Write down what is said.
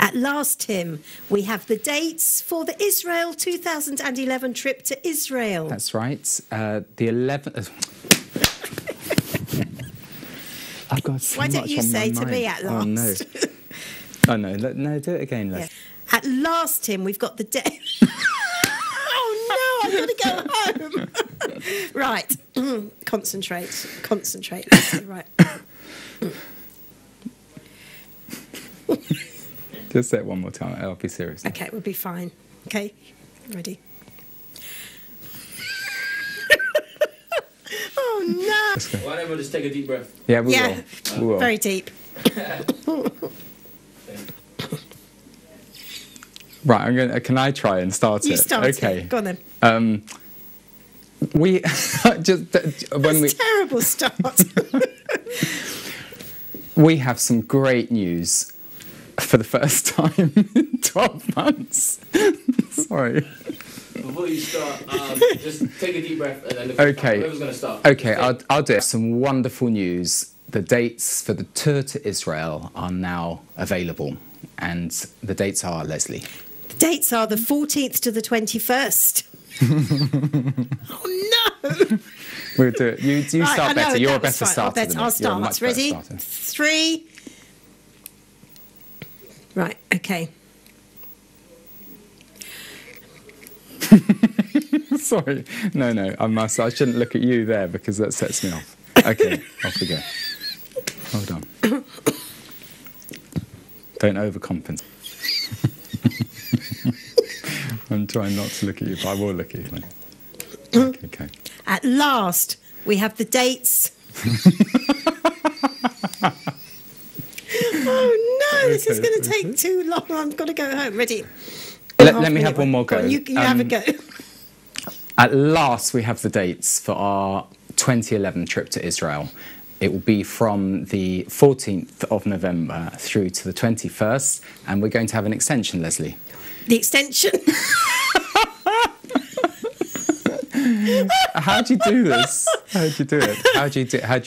At last, Tim, we have the dates for the Israel 2011 trip to Israel. That's right. Uh, the 11th. I've got so Why don't you say to me mind. at Oh no! oh no! No, do it again, Les. Yes. At last, Tim, we've got the date. oh no, I'm going to go home. right, concentrate, concentrate. right. Just say it one more time. I'll be serious. now. Okay, we'll be fine. Okay, ready. oh no! Why don't we just take a deep breath? Yeah, we Yeah, will. We will. very deep. Right. I'm gonna. Can I try and start You it? start Okay. it. Go on then. Um, we just when we That's a terrible start. we have some great news for the first time in 12 months. Sorry. Before you start, um, just take a deep breath and then look Okay. Whoever's going to start. Okay, I'll, I'll do it. Some wonderful news. The dates for the tour to Israel are now available. And the dates are, Leslie. the dates are the 14th to the 21st. oh no! We'll do it. You, you Right, start know, better. You're a that's better fine. I'll starter. bet- than I'll me. You're a start. much better Ready? starter. Three. Right. Okay. Sorry. No, no. I must. I shouldn't look at you there because that sets me off. Okay, off we go. Hold on. Don't overcompensate. I'm trying not to look at you, but I will look at you. Okay, okay. At last, we have the dates. oh! This is going to take too long. I'm going to go home. Ready? Let, let me have one more go. on, You, you have a Um, go. At last, we have the dates for our 2011 trip to Israel. It will be from the 14th of November through to the 21st, and we're going to have an extension, Leslie. The extension. How do you do this? How do you do it? How do you do? How do